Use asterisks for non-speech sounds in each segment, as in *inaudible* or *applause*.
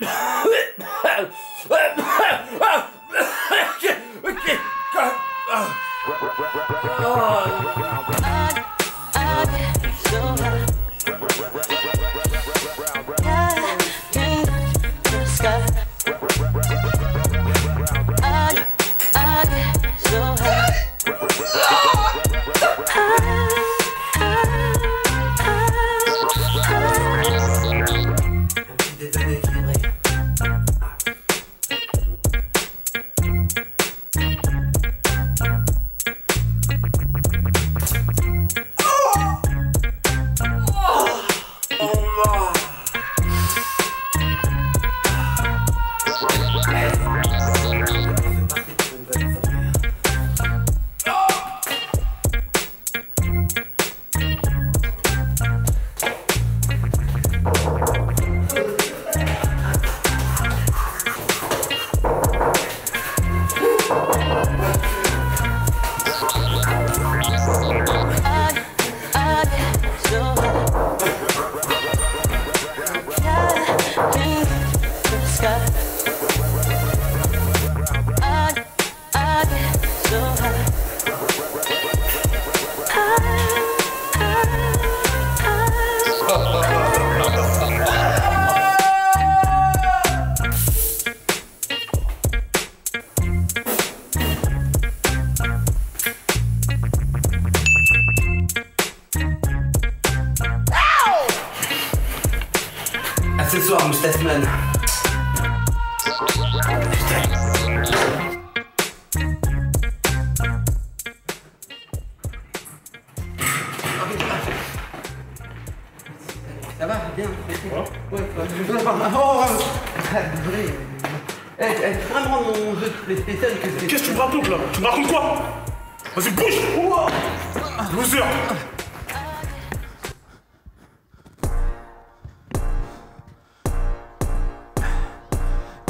oh,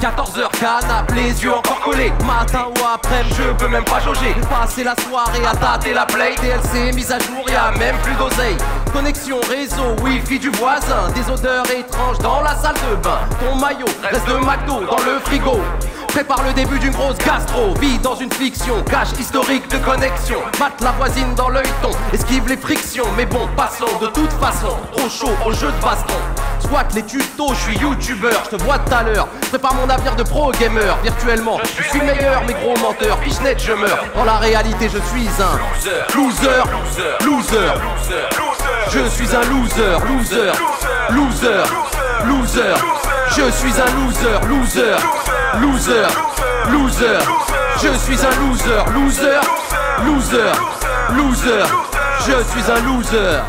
14h canap, les yeux encore collés. Matin ou après, je peux même pas jauger. Passer la soirée à tâter la play. DLC mise à jour, y'a même plus d'oseille. Connexion, réseau, wifi du voisin. Des odeurs étranges dans la salle de bain. Ton maillot reste de McDo dans le frigo Prépare le début d'une grosse gastro. Vie dans une fiction, cache historique de connexion. Mate la voisine dans l'œilleton Esquive les frictions, mais bon, passons de toute façon Trop chaud au jeu de baston. Squat les tutos, je suis youtubeur, je te vois tout à l'heure. Prépare mon avenir de pro gamer, virtuellement. Je suis le meilleur, mais gros menteur. Fishnet, je meurs. Dans la réalité, je suis un loser, loser, Je suis un loser, loser, loser, loser. Je suis un loser, loser, loser, loser. Je suis un loser, loser, loser, loser. Je suis un loser.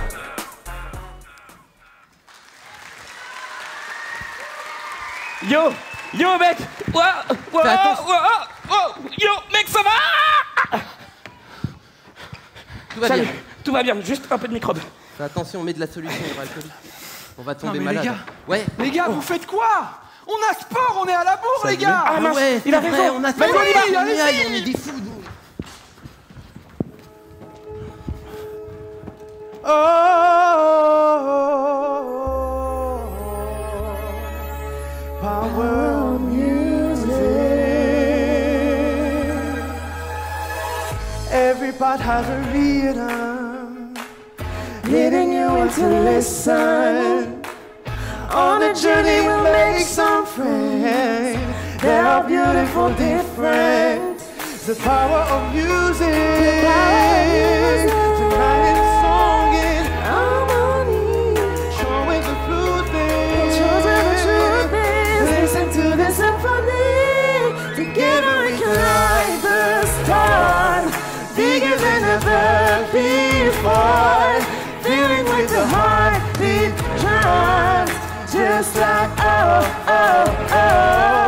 Yo Yo mec attention. ouah, ouah, Yo mec ça va? Tout va Salut, bien. Tout va bien, juste un peu de microbe. Fais attention, on met de la solution hydroalcoolique. On va Non, tomber les malade. gars, Ouais. les gars, vous faites quoi? On a sport, on est à la bourre, les gars Ah, mince, ouais, il a vrai, raison. on a oui, on, y aille, on est des fous. nous. Power music. Every part has a rhythm, leading you into listen. On a journey we'll make some friends. They're all beautiful, different. The power of music. The power of music. together we collide the stars, bigger than ever been. Feeling with the heartbeat trance. Just like oh, oh, oh.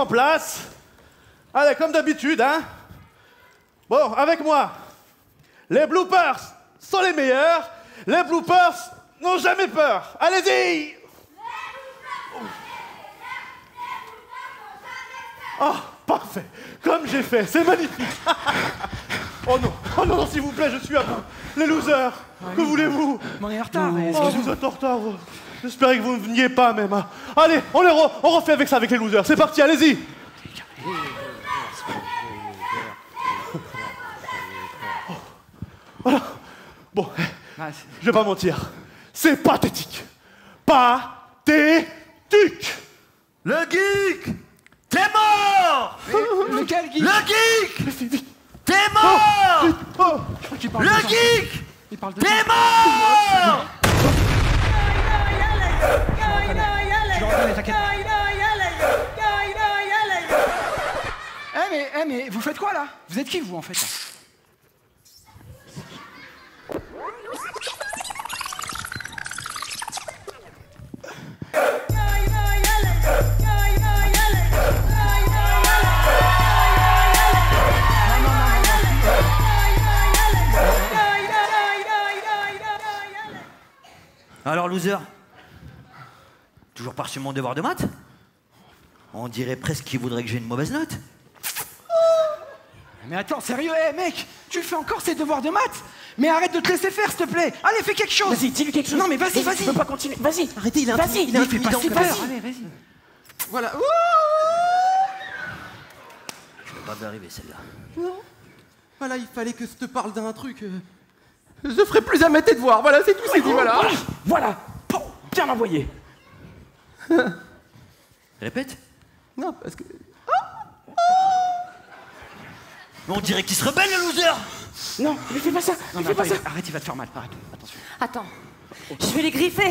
En place. Allez, comme d'habitude, hein Bon, avec moi. Les bloopers sont les meilleurs. Les bloopers n'ont jamais peur. Allez-y Oh, parfait. Comme j'ai fait, c'est magnifique. *laughs* oh non, oh non, non, s'il vous plaît, je suis à bout. Les losers, que voulez-vous? On est en retard. Oh, vous êtes en retard. vous. J'espérais que vous ne veniez pas même. hein. Allez, on, les re- on refait avec ça avec les losers. C'est parti, allez-y. Voilà. Bon, je vais pas mentir. C'est pathétique. Pathétique. Le geek T'es mort Lequel Guy Le geek T'es mort Oh, Le geek Il parle de T'es mort Eh mais, eh mais, vous faites quoi là? Vous êtes qui vous en fait? Alors, loser Toujours pas reçu mon devoir de maths On dirait presque qu'il voudrait que j'ai une mauvaise note. Mais attends, sérieux, eh mec, tu fais encore ces devoirs de maths? Mais arrête de te laisser faire, s'il te plaît Allez, fais quelque chose Vas-y, dis-lui quelque chose. Non mais vas-y, vas-y Tu peux pas continuer. Vas-y. Arrêtez, il est Vas-y, intimidant, Il fait passer comme peur ça. Allez, vas-y Voilà. Ouh Je peux pas y arriver celle-là. Voilà, il fallait que je te parle d'un truc. euh. Je ferai plus jamais tes devoirs. Voilà, c'est tout, c'est dit, voilà. Voilà. Voilà. Bon, Bien envoyé. *laughs* Répète Non, parce que. Mais On dirait qu'il se rebelle, le loser Non, lui fais pas ça. Non mais fais pas ça. arrête, il va te faire mal, arrête, attention Attends, je vais les griffer.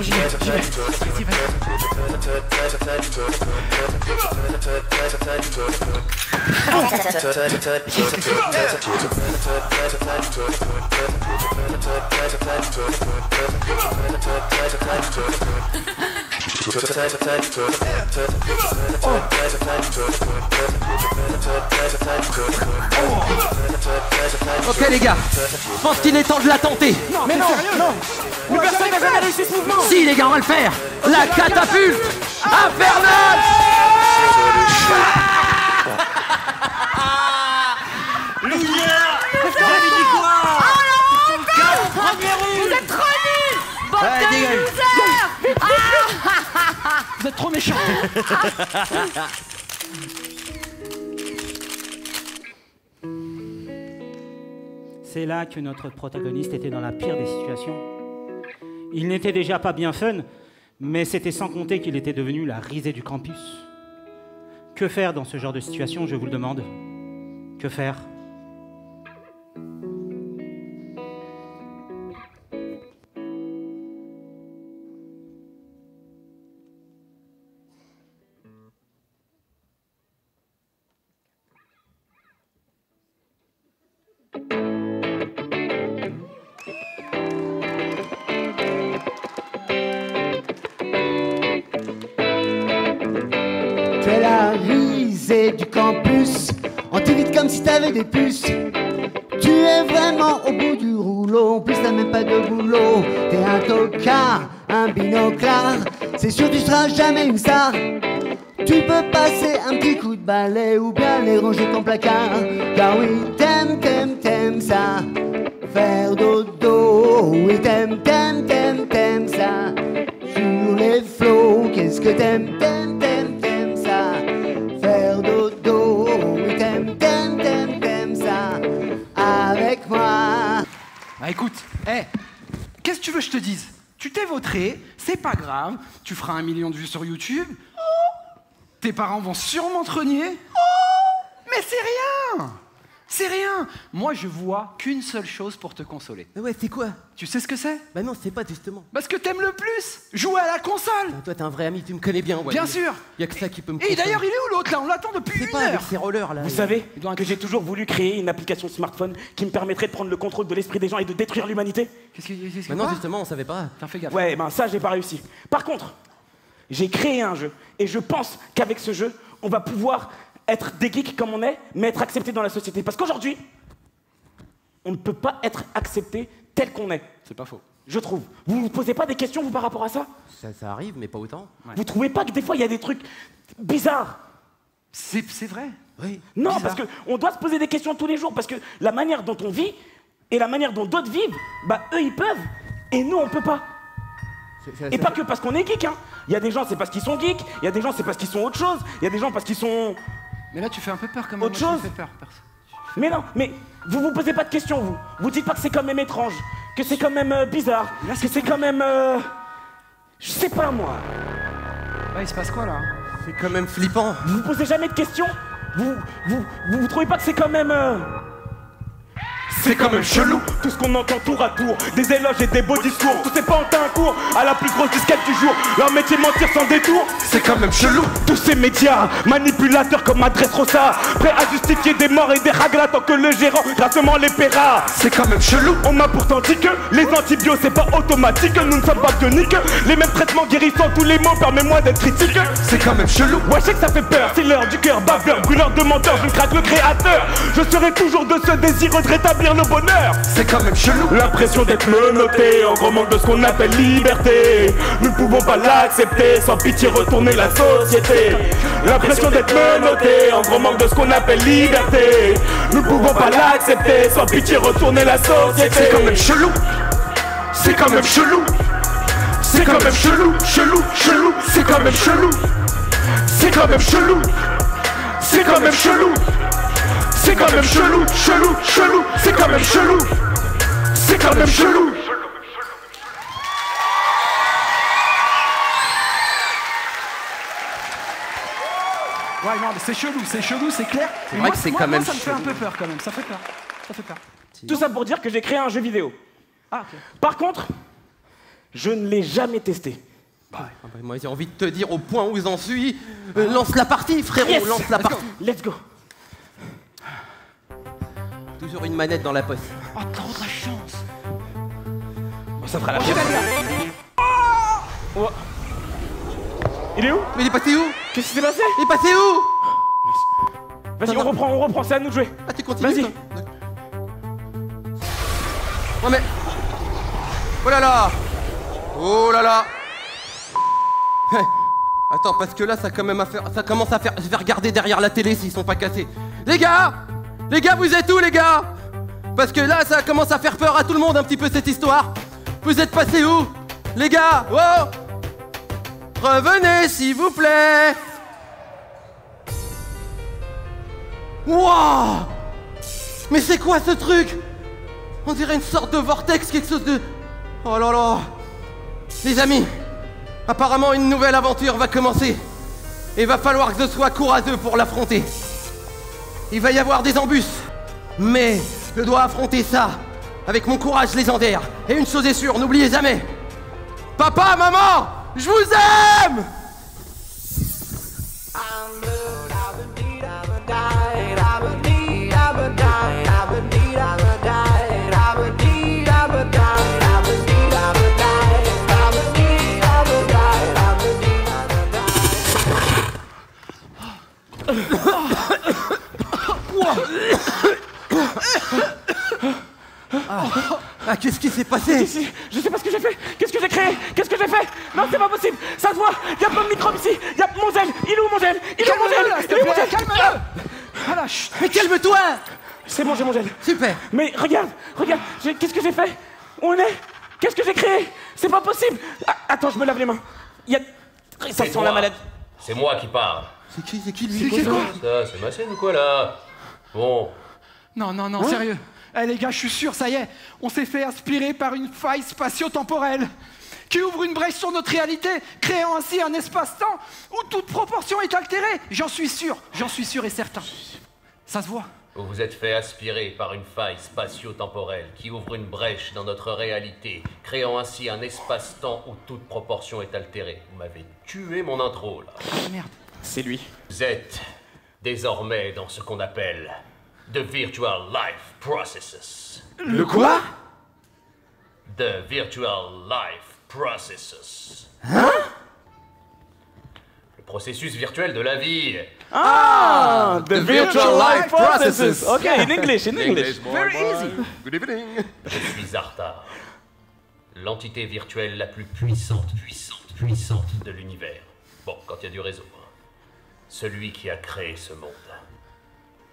J'y vais, Ok les gars, je pense qu'il est temps de la tenter. Mais non, non. Mais personne n'a jamais réussi ce mouvement. Si les gars, on va le faire. La catapulte infernale. Vous êtes trop nuls. De dégage. losers Vous êtes trop méchants C'est là que notre protagoniste était dans la pire des situations. Il n'était déjà pas bien fun, mais c'était sans compter qu'il était devenu la risée du campus. Que faire dans ce genre de situation, je vous le demande? Que faire? Parents vont sûrement te renier. Mais c'est rien C'est rien Moi, je vois qu'une seule chose pour te consoler. Mais ouais, c'est quoi? Tu sais ce que c'est? Bah non, c'est pas justement. Parce que t'aimes le plus Jouer à la console Toi, t'es un vrai ami, tu me connais bien. ouais. Bien sûr Y a que ça qui peut me Et d'ailleurs, il est où l'autre là? On l'attend depuis C'est une pas avec heure ces rollers là. Vous savez que j'ai toujours voulu créer une application smartphone qui me permettrait de prendre le contrôle de l'esprit des gens et de détruire l'humanité Qu'est-ce que qu'est-ce que Bah quoi justement, on savait pas. T'en fais gaffe. Ouais, ben ça, j'ai pas réussi. Par contre, j'ai créé un jeu et je pense qu'avec ce jeu, on va pouvoir être des geeks comme on est, mais être accepté dans la société. Parce qu'aujourd'hui, on ne peut pas être accepté tel qu'on est. C'est pas faux. Je trouve. Vous vous posez pas des questions, vous, par rapport à ça? Ça, ça arrive, mais pas autant. Vous trouvez pas que des fois, il y a des trucs bizarres? C'est c'est vrai. Oui. Non, Bizarre. parce qu'on doit se poser des questions tous les jours, parce que la manière dont on vit et la manière dont d'autres vivent, bah eux ils peuvent, et nous on peut pas. C'est- c'est- Et c'est- pas que parce qu'on est geek, hein. Il y a des gens c'est parce qu'ils sont geeks, il y a des gens c'est parce qu'ils sont autre chose, il y a des gens parce qu'ils sont. Mais là, tu fais un peu peur quand même. Autre Moi, tu me chose fais peur, perso. Mais non, mais vous vous posez pas de questions, vous. Vous dites pas que c'est quand même étrange, que c'est quand même euh, bizarre, que c'est quand même. euh, Je sais pas moi. Là, il se passe quoi là? C'est quand même flippant. Vous vous posez jamais de questions? Vous, vous, vous, vous trouvez pas que c'est quand même. euh, C'est quand même chelou, tout ce qu'on entend tour à tour, des éloges et des beaux discours, tous ces pantins cours à la plus grosse disquette du jour, leur métier mentir sans détour, c'est quand même chelou, tous ces médias, manipulateurs comme Adresse Rossa, prêts à justifier des morts et des raglas tant que le gérant grassement les paiera, c'est quand même chelou, on m'a pourtant dit que les antibiotiques c'est pas automatique, nous ne sommes pas bioniques, les mêmes traitements guérissant tous les maux, permets-moi d'être critique, c'est quand même chelou, ouais je sais que ça fait peur, c'est l'heure du cœur, baveur, brûleur de menteurs, je craque le créateur, je serai toujours de ce désireux de rétablir le bonheur, c'est quand même chelou, l'impression d'être menotté, en gros manque de ce qu'on appelle liberté, nous ne pouvons pas l'accepter, sans pitié retourner la société, l'impression d'être menotté, en gros manque de ce qu'on appelle liberté, nous ne pouvons pas l'accepter, sans pitié retourner la société, c'est quand même chelou, c'est quand même chelou, c'est quand même chelou, chelou, chelou, c'est quand même chelou, c'est quand même chelou, c'est quand même chelou. C'est quand même chelou, chelou, chelou, c'est quand même chelou. C'est quand même chelou. Ouais, non, mais c'est chelou, c'est chelou, c'est clair. C'est vrai moi, que c'est moi- quand moi, même ça me fait un peu peur quand même, ça fait peur. Ça fait peur. Tout ça pour dire que j'ai créé un jeu vidéo. Ah, ok. Par contre, je ne l'ai jamais testé. Ah bah, moi, j'ai envie de te dire au point où j'en suis. euh, lance la partie, frérot, Yes lance la Let's go. partie. Let's go. Toujours une manette dans la poche. Oh, de la chance. Ça fera la pièce. Oh. Il est où? Mais il est passé où? Qu'est-ce qui s'est passé? Il est passé où? Vas-y, on reprend, on reprend, c'est à nous de jouer. Ah, tu continues Vas-y. Ouais, mais. Oh là là Oh là là Attends, parce que là, ça, quand même à faire, ça commence à faire. Je vais regarder derrière la télé s'ils sont pas cassés. Les gars Les gars, vous êtes où, les gars? Parce que là, ça commence à faire peur à tout le monde un petit peu cette histoire. Vous êtes passés où? Les gars Revenez, s'il vous plaît. Wouah Mais c'est quoi ce truc? On dirait une sorte de vortex, quelque chose de... Oh là là. Les amis, apparemment une nouvelle aventure va commencer. Et va falloir que je sois courageux pour l'affronter. Il va y avoir des embûches. Mais je dois affronter ça avec mon courage légendaire. Et une chose est sûre, n'oubliez jamais. Papa, maman, je vous aime Ah, qu'est-ce qui s'est passé Je sais pas ce que j'ai fait. Qu'est-ce que j'ai créé Qu'est-ce que j'ai fait Non, c'est pas possible. Ça se voit. Il y a plein de microbes ici. Il y a mon gel. Il est où mon gel Il est où mon gel s'il te Il est où mon gel calme-le Voilà, chut. Mais calme-toi C'est bon, j'ai mon gel. Super Mais regarde, regarde. Qu'est-ce que j'ai fait Où on est Qu'est-ce que j'ai créé C'est pas possible. Ah, attends, je me lave les mains. Il y a. Ça sent la malade. C'est moi qui parle. C'est qui, c'est qui lui C'est quoi ça C'est ma chaîne ou quoi là? Bon, Non, non, non, Hein sérieux. Eh les gars, je suis sûr, ça y est, on s'est fait aspirer par une faille spatio-temporelle qui ouvre une brèche sur notre réalité, créant ainsi un espace-temps où toute proportion est altérée. J'en suis sûr, j'en suis sûr et certain. Ça se voit. Vous vous êtes fait aspirer par une faille spatio-temporelle qui ouvre une brèche dans notre réalité, créant ainsi un espace-temps où toute proportion est altérée. Vous m'avez tué mon intro, là. Merde. C'est lui. Vous êtes désormais dans ce qu'on appelle The Virtual Life Processes. Le quoi? The Virtual Life Processes. Hein? Le processus virtuel de la vie. Ah, the virtual life processes. Okay, in English, in English. Very easy. Good evening. Je suis Arthar, l'entité virtuelle la plus puissante, puissante, puissante de l'univers. Bon, quand il y a du réseau. hein. Celui qui a créé ce monde.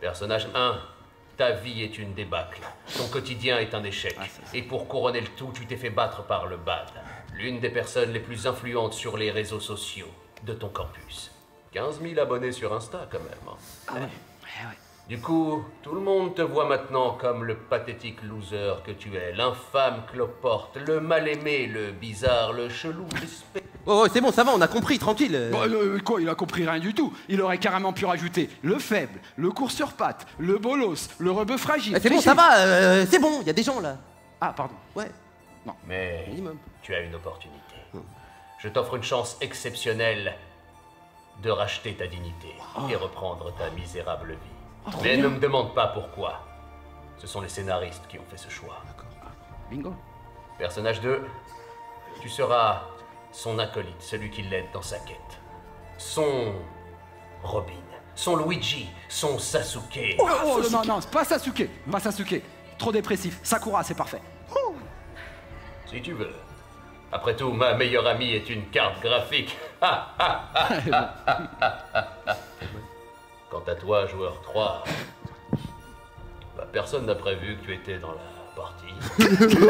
Personnage 1, ta vie est une débâcle. Ton quotidien est un échec. Et pour couronner le tout, tu t'es fait battre par le BAD, l'une des personnes les plus influentes sur les réseaux sociaux de ton campus. 15 000 abonnés sur Insta quand même. hein. Ah ouais. Du coup, tout le monde te voit maintenant comme le pathétique loser que tu es, l'infâme cloporte, le mal-aimé, le bizarre, le chelou, l'espèce. Oh, oh, c'est bon, ça va, on a compris, tranquille. euh. Bon, euh, quoi, il a compris rien du tout. Il aurait carrément pu rajouter le faible, le court sur pattes, le bolos, le rebeu fragile. Eh, c'est bon, ça va, euh, c'est bon, il y a des gens là. Ah, pardon. Ouais, Mais minimum. tu as une opportunité. Je t'offre une chance exceptionnelle de racheter ta dignité et reprendre ta misérable vie. Mais ne me demande pas pourquoi. Ce sont les scénaristes qui ont fait ce choix. Bingo. Personnage 2, tu seras son acolyte, celui qui l'aide dans sa quête. Son Robin, son Luigi, son Sasuke. Oh, oh, non, non, c'est pas Sasuke. Pas Sasuke. Trop dépressif. Sakura, c'est parfait. Si tu veux. Après tout, ma meilleure amie est une carte graphique. *laughs* Quant à toi, joueur 3, bah, personne n'a prévu que tu étais dans la partie. *laughs*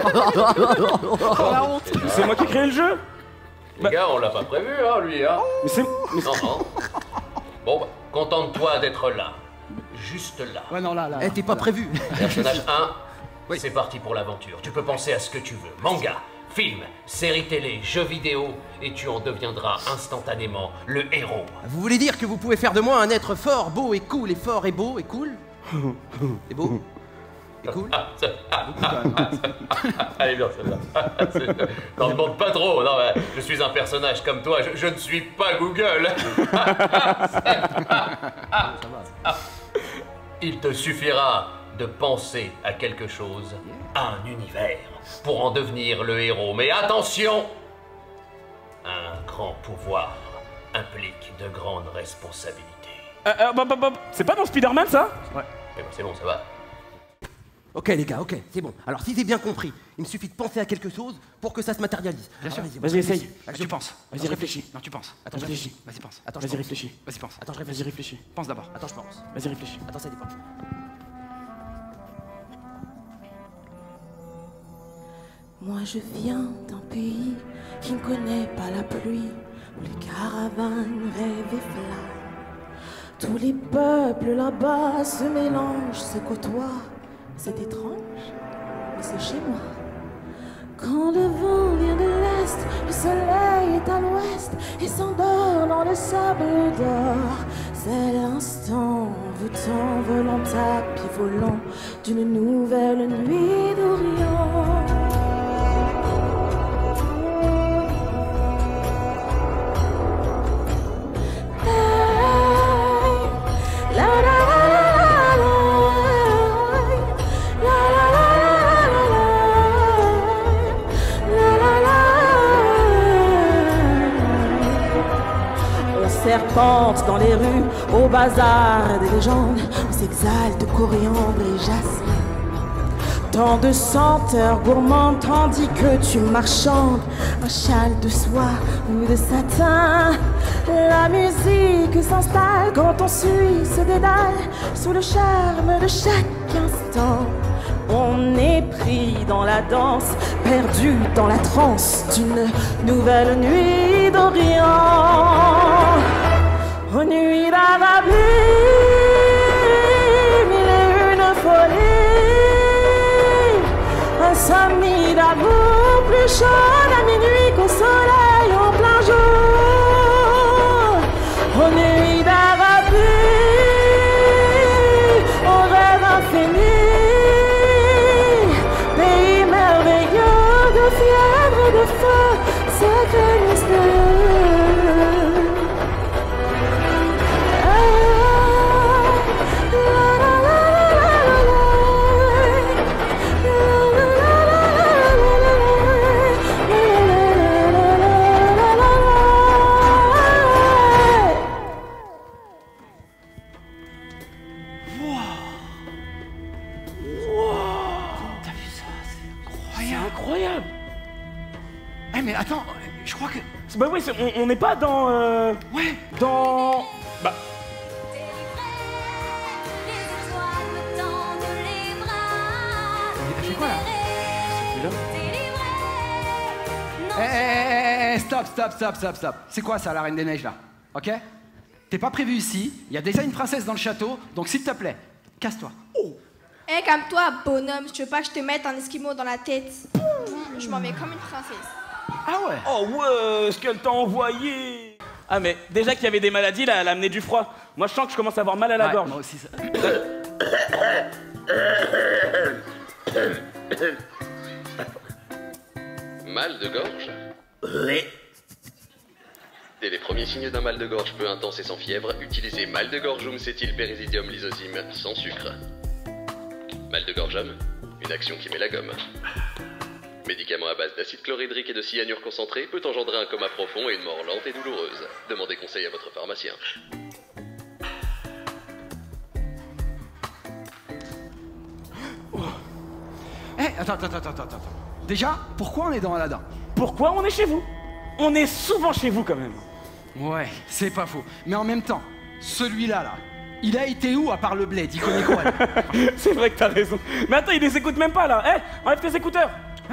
Oh, la honte. C'est moi qui ai créé le jeu? Les gars, on l'a pas prévu, hein, lui, hein Mais c'est. Non, non. Bon, bah, contente-toi d'être là. Juste là. Ouais, non, là, là. Eh, t'es pas prévu. Personnage 1, *laughs* c'est parti pour l'aventure. Tu peux penser à ce que tu veux. Manga, film, série télé, jeux vidéo, et tu en deviendras instantanément le héros. Vous voulez dire que vous pouvez faire de moi un être fort, beau et cool, et fort et beau et cool *laughs* Et beau Et cool *laughs* ça- Allez bien celle-là. *laughs* C'est- N'en demande pas trop. Non, mais je suis un personnage comme toi. Je, je ne suis pas Google. *laughs* Il te suffira de penser à quelque chose, à un univers, pour en devenir le héros. Mais attention Un grand pouvoir implique de grandes responsabilités. Euh, euh, bah, bah, bah, c'est pas dans Spider-Man ça? Mais bon, c'est bon, ça va. Ok les gars, ok, c'est bon. Alors si j'ai bien compris, il me suffit de penser à quelque chose pour que ça se matérialise. Bien sûr. Vas-y, essaye. Allez, Tu penses. Vas-y, réfléchis. Non, tu penses. Attends, je réfléchis. Vas-y, pense. Attends, Vas-y, réfléchis. Vas-y, pense. Attends, je Vas-y, réfléchis. réfléchis. Pense d'abord. Attends, je pense. Vas-y, réfléchis. Attends, ça dépend. Moi je viens d'un pays qui ne connaît pas la pluie, où les caravanes rêvent et flânent. Tous les peuples là-bas se mélangent, se côtoient. C'est étrange, mais c'est chez moi. Quand le vent vient de l'est, le soleil est à l'ouest et s'endort dans le sable d'or. C'est l'instant envoûtant, volant tapis volant d'une nouvelle nuit d'Orient. Dans les rues, au bazar des légendes, on s'exalte coriandre et jasmin. Tant de senteurs gourmandes, tandis que tu marchandes un châle de soie ou de satin. La musique s'installe quand on suit ce dédale sous le charme de chaque instant. On est pris dans la danse, perdu dans la transe d'une nouvelle nuit d'Orient. Renuit à la plume, il est une folie, un samedi d'amour plus cher. Stop, stop, stop. C'est quoi ça, la Reine des Neiges, là Ok T'es pas prévu ici, il y a déjà une princesse dans le château, donc s'il te plaît, casse-toi. Eh, calme-toi, bonhomme. Je veux pas que je te mette un esquimau dans la tête. Je m'en vais comme une princesse. Ah ouais Oh ouais, ce qu'elle t'a envoyé Ah mais déjà qu'il y avait des maladies, là, elle a amené du froid. Moi je sens que je commence à avoir mal à la Ouais, gorge. moi aussi, ça- Mal de gorge? Les premiers signes d'un mal de gorge peu intense et sans fièvre, utilisez mal de gorgeum cétylpérisidium lysozyme sans sucre? Mal de gorgeum, une action qui met la gomme. Médicament à base d'acide chlorhydrique et de cyanure concentré peut engendrer un coma profond et une mort lente et douloureuse. Demandez conseil à votre pharmacien. Eh, attends, attends, attends, attends. Déjà, pourquoi on est dans Aladdin? Pourquoi on est chez vous? On est souvent chez vous quand même. Ouais, c'est pas faux. Mais en même temps, celui-là, là, il a été où à part le bled Il connaît quoi *laughs* C'est vrai que t'as raison. Mais attends, il les écoute même pas là. Eh, enlève tes écouteurs.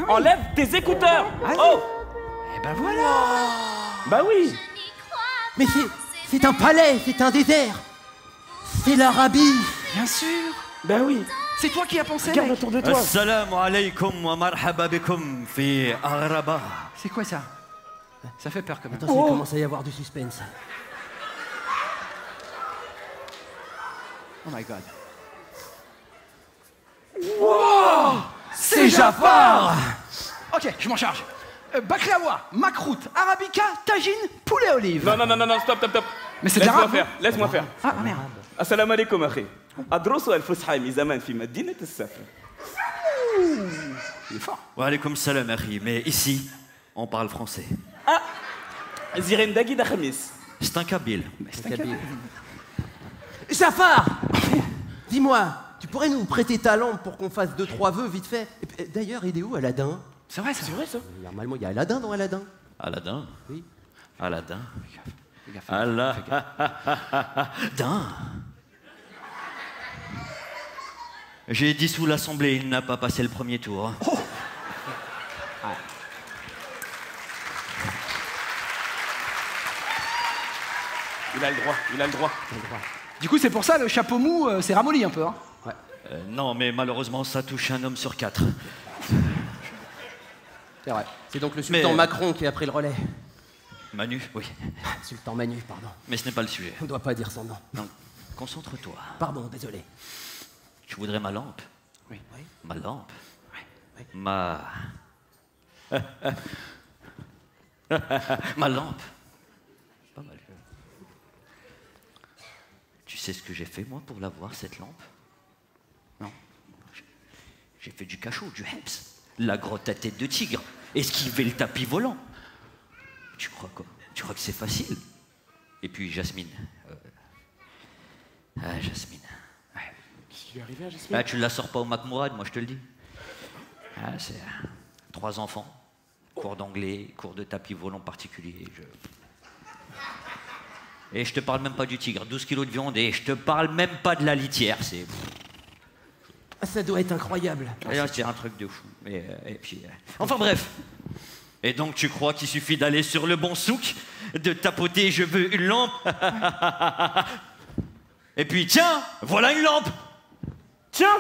Enlève tes écouteurs. Oh Eh ben voilà Bah oui Mais c'est. C'est un palais, c'est un désert. C'est l'Arabie. Bien sûr Bah oui C'est toi qui as pensé Regarde mec. autour de toi. Assalamu alaikum wa marhaba bikum fi Araba. C'est quoi ça? Ça fait peur quand même. Attention, il commence à y avoir du suspense. Oh my god. C'est Jafar Ok, je m'en charge. Euh, baklawa, makrout, arabica, tagine, poulet olive. Non, non, non, non, non, stop, stop, stop. Mais c'est de Laisse-moi l'arabe, faire, laisse-moi faire. Ah merde. السلام عليكم اخي ادرس الفسحه من زمان في مدينه السفر Il est fort. Wa alaikum salam akhi, mais ici, on parle français. Ah Ziren Dagui Dachamis. C'est un Kabyle. C'est un Kabyle. Jafar Dis-moi, tu pourrais nous prêter ta lampe pour qu'on fasse deux, trois vœux vite fait D'ailleurs, il est où Aladdin? C'est vrai, c'est vrai ça Normalement, il y a Aladdin dans Aladdin. Aladdin Oui. Aladdin. Ah Aladdin. J'ai dissous l'Assemblée, il n'a pas passé le premier tour. Oh. Il a le droit, il a le droit. Du coup, c'est pour ça le chapeau mou, euh, c'est ramolli un peu. Hein. Euh, non, mais malheureusement, ça touche un homme sur quatre. C'est vrai. C'est donc le sultan Mais- Macron qui a pris le relais. Manu, oui. *laughs* Sultan Manu, pardon. Mais ce n'est pas le sujet. On ne doit pas dire son nom. Non, concentre-toi. Pardon, désolé. Tu voudrais ma lampe Oui. Ma lampe Ma. *laughs* ma lampe Pas mal. Tu sais ce que j'ai fait, moi, pour l'avoir, cette lampe? Non. J'ai fait du cachot, du heps. La grotte à tête de tigre. Esquiver le tapis volant. Tu crois quoi? Tu crois que c'est facile? Et puis, Jasmine. euh, Ah, Jasmine. Qu'est-ce qui lui est arrivé à Jasmine? Ah, tu la sors pas au Macmourad, moi je te le dis. Ah, c'est euh, trois enfants, cours d'anglais, cours de tapis volant particulier. Je... Et je te parle même pas du tigre, 12 kilos de viande, et je te parle même pas de la litière. C'est Ah, Ça doit être incroyable. D'ailleurs, c'est un truc de fou. Euh, et puis, euh, Enfin bref. Et donc tu crois qu'il suffit d'aller sur le bon souk, de tapoter je veux une lampe *laughs* Et puis tiens, voilà une lampe Tiens,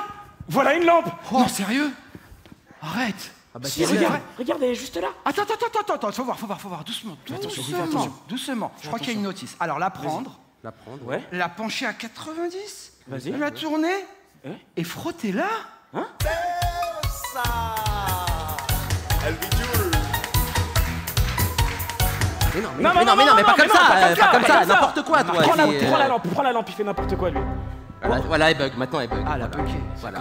voilà une lampe Non, sérieux? Arrête Ah bah, Si, c'est c'est vrai. vrai. Regarde, elle est juste là. Attends, attends, attends, attends, faut voir, faut voir, faut voir, doucement. Attention, doucement, attention. doucement. Je crois qu'il y a une notice. Alors la prendre, La prendre. Ouais. la pencher à 90, Vas-y. la tourner Hein et frotter là. Mais non, mais non, mais non, mais non, mais pas comme ça, euh, pas comme ça, n'importe quoi, toi. Prends la, c'est, prends la euh, lampe, prends la lampe, il fait n'importe quoi lui. Voilà, voilà, elle bug, maintenant elle bug. Ah, la bugué. Voilà.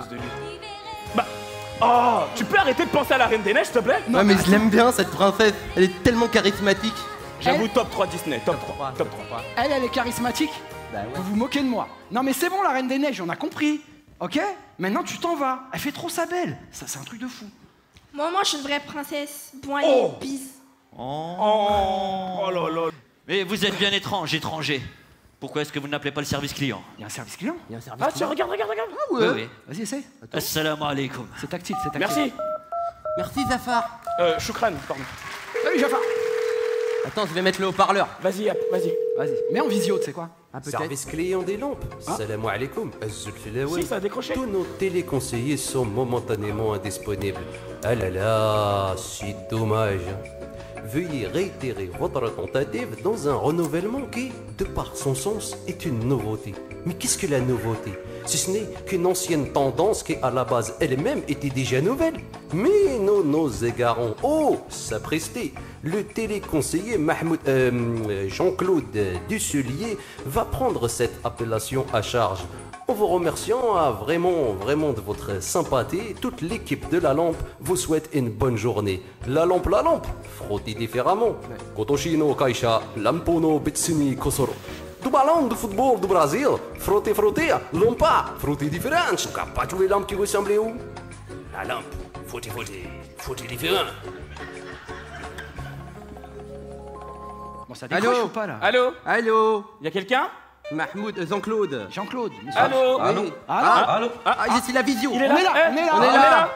Oh, tu peux arrêter de penser à la Reine des Neiges, s'il te plaît? Non, mais je l'aime bien cette princesse, elle est tellement charismatique. J'avoue, top 3 Disney, top 3, top 3. Elle, elle est charismatique? Bah Vous vous moquez de moi. Non, mais c'est bon, la Reine des Neiges, on a compris. Ok? Maintenant, tu t'en vas. Elle fait trop sa belle. Ça, c'est un truc de fou. Moi, moi, je suis une vraie princesse. Bon, allez, Oh. bise. Oh, là là. Mais vous êtes bien étrange, étranger. Pourquoi est-ce que vous n'appelez pas le service client? Il y a un service client Il y a un service Ah tiens, regarde, regarde, regarde. Ah Oui, ouais. oui. Vas-y, essaye. Assalamu alaikum. C'est tactile, c'est tactile. Merci. Merci Zafar. Euh, Choukran, pardon. Salut, Jafar. Attends, je vais mettre le haut-parleur. Vas-y, hop, vas-y. Vas-y. Mets en visio, tu sais quoi? Ah. Service client des lampes. Salam alaikum. Si, ça a décroché. Tous nos téléconseillers sont momentanément indisponibles. Ah là là, c'est dommage. Veuillez réitérer votre tentative dans un renouvellement qui, de par son sens, est une nouveauté. Mais qu'est-ce que la nouveauté? Si ce n'est qu'une ancienne tendance qui, à la base elle-même, était déjà nouvelle. Mais nous nous égarons. Oh, sapristi Le téléconseiller Mahmoud, euh, Jean-Claude Dusselier va prendre cette appellation à charge. En vous remerciant à vraiment, vraiment de votre sympathie, toute l'équipe de la lampe vous souhaite une bonne journée. La lampe, la lampe, frottez différemment. Kotoshino Kaisha, Lampono Bitsini Kosoro. Do ballon de football do Brasil, frottez, frottez, lampa, frottez différent. Tu n'as pas trouvé lampe qui ressemblait où? La lampe, frottez, frottez, frottez différent. Bon, ça décroche Allô ou pas là? Allô Allô Y a quelqu'un? Mahmoud, euh, Jean-Claude. Jean-Claude. monsieur. Allô Oui. Ah, Ah, ah, c'est la visio. Il est là On est là, Eh, on est là. On est là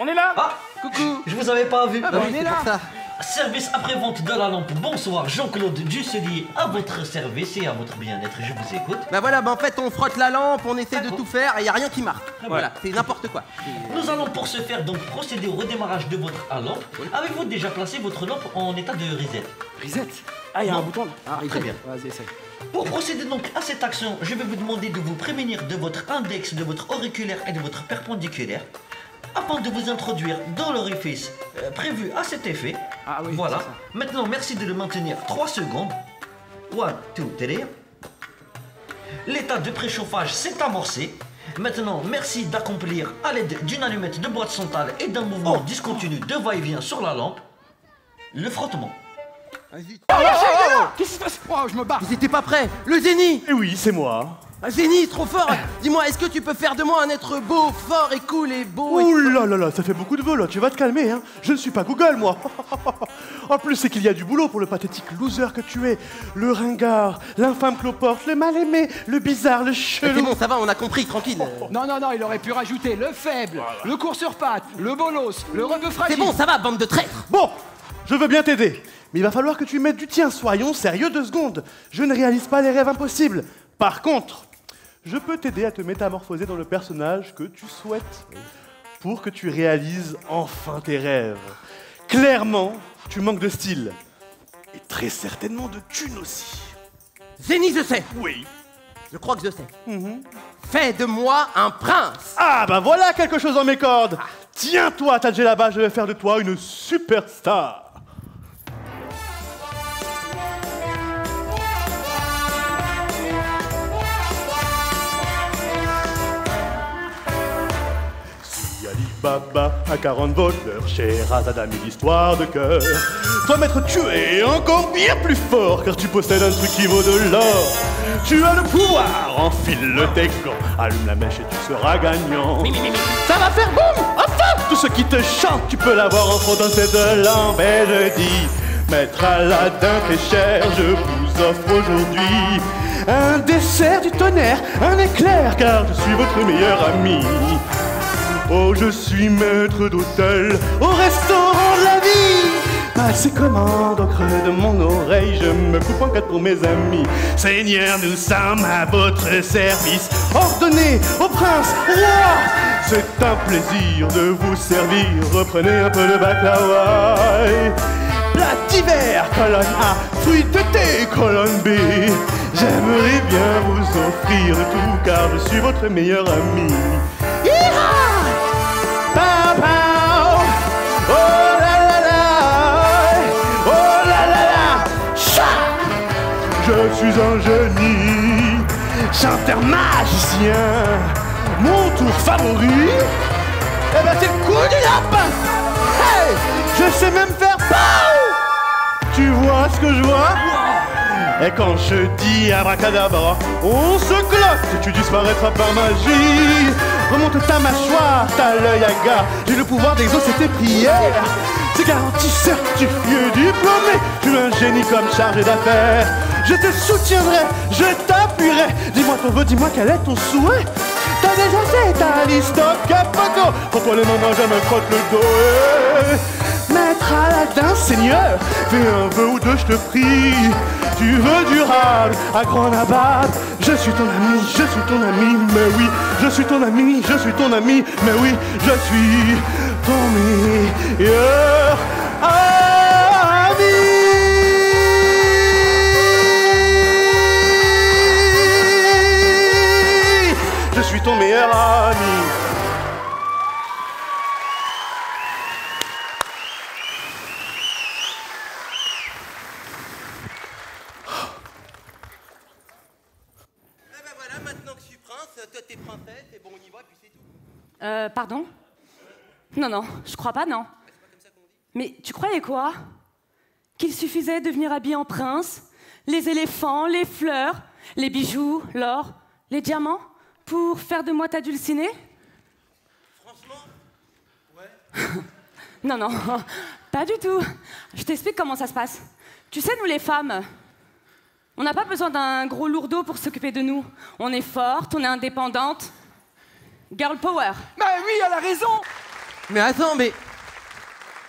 On est là Coucou. Je vous avais pas vu. Ah, bah, on est là. Ça. Service après-vente de la lampe. Bonsoir, Jean-Claude Dusselier, à votre service et à votre bien-être. Je vous écoute. Bah voilà, bah en fait on frotte la lampe, on essaie de tout faire et y a rien qui marche. Voilà, c'est n'importe quoi. Nous allons pour ce faire donc procéder au redémarrage de votre lampe. Avez-vous déjà placé votre lampe en état de reset? Reset. Ah, y a un Non. bouton là. Ah, Très bien. Vas-y, essaye. Pour procéder donc à cette action, je vais vous demander de vous prémunir de votre index, de votre auriculaire et de votre perpendiculaire afin de vous introduire dans l'orifice euh, prévu à cet effet. Ah oui, Voilà. Maintenant, merci de le maintenir 3 secondes. 1, 2, 3. L'état de préchauffage s'est amorcé. Maintenant, merci d'accomplir à l'aide d'une allumette de boîte centrale et d'un mouvement discontinu de va-et-vient sur la lampe le frottement. Vas-y. Oh, Qu'est-ce qui se passe Oh, je me barre. Ils étaient pas prêts. Le Zénith Eh oui, c'est moi. Ah, Zénith, trop fort Dis-moi, est-ce que tu peux faire de moi un être beau, fort et cool et beau et- Ouh là là là, ça fait beaucoup de vol, tu vas te calmer, hein. Je ne suis pas Google, moi. *laughs* en plus, c'est qu'il y a du boulot pour le pathétique loser que tu es. Le ringard, l'infâme cloporte, le mal-aimé, le bizarre, le C'est chelou. bon, ça va, on a compris, tranquille. *laughs* Non, non, non, il aurait pu rajouter le faible, le court sur pattes, le bolos, le rebeu fragile. C'est bon, ça va, bande de traîtres Bon, je veux bien t'aider. Mais il va falloir que tu mettes du tien, soyons sérieux deux secondes. Je ne réalise pas les rêves impossibles. Par contre, je peux t'aider à te métamorphoser dans le personnage que tu souhaites pour que tu réalises enfin tes rêves. Clairement, tu manques de style. Et très certainement de thunes aussi. Zénith, je sais Oui. Je crois que je sais. Fais de moi un prince Ah bah voilà quelque chose dans mes cordes. Tiens-toi, Tadjé là-bas, je vais faire de toi une superstar. Baba a 40 voleurs, Sherazade a mille histoires de cœur. Toi, maître, tu es encore bien plus fort, car tu possèdes un truc qui vaut de l'or. Tu as le pouvoir, enfile tes gants, allume la mèche et tu seras gagnant. Ça va faire boum Enfin Tout ce qui te chante, tu peux l'avoir en frottant cette lampe. Et je dis, maître Aladdin très cher, je vous offre aujourd'hui un dessert du tonnerre, un éclair, car je suis votre meilleur ami. Oh, je suis maître d'hôtel au restaurant de la vie. Passez commande au creux de mon oreille, je me coupe en quatre pour mes amis. Seigneur, nous sommes à votre service. Ordonnez au prince, roi, c'est un plaisir de vous servir. Reprenez un peu de baklawa. Plat d'hiver, colonne A, fruits de thé, colonne B. J'aimerais bien vous offrir tout car je suis votre meilleur ami. Suis un génie, chanteur magicien. Mon tour favori, eh ben c'est le coup du lapin! Hey! Je sais même faire pow! Tu vois ce que je vois? Et quand je dis abracadabra, on se cloque, tu disparaîtras par magie. Remonte ta mâchoire, t'as l'œil à j'ai le pouvoir d'exaucer tes prières. C'est garanti certifié, diplômé, tu es un génie comme chargé d'affaires. Je te soutiendrai, je t'appuierai. Dis-moi ton vœu, dis-moi quel est ton souhait. T'as déjà fait ta liste capoco. Prends-toi les mains, moi je me frotte le dos. eh. Maître Aladdin, Seigneur, fais un vœu ou deux, je te prie. Tu veux durable, à grand abat. Je suis ton ami, je suis ton ami, mais oui, je suis ton ami, je suis ton ami, mais oui, je suis ton meilleur ami. Suis ton meilleur ami. Voilà, maintenant que je suis prince, toi t'es princesse, et bon, on y va, puis c'est tout. Euh, pardon? Non, non, je crois pas, non. Mais tu croyais quoi? Qu'il suffisait de venir habillé en prince, les éléphants, les fleurs, les bijoux, l'or, les diamants, pour faire de moi ta dulcinée Franchement *laughs* Non, non, *laughs* pas du tout. Je t'explique comment ça se passe. Tu sais, nous les femmes, on n'a pas besoin d'un gros lourdeau pour s'occuper de nous. On est forte, on est indépendante. Girl power. Bah oui, elle a raison Mais attends, mais.